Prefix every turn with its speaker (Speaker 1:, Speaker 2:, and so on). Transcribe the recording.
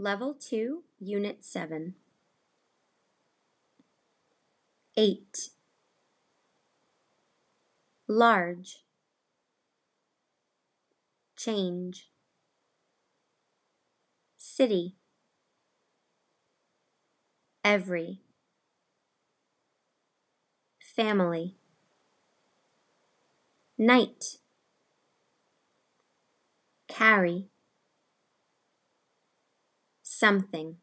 Speaker 1: Level 2, Unit 7. 8. Large. Change. City. Every. Family. Night. Carry. Something.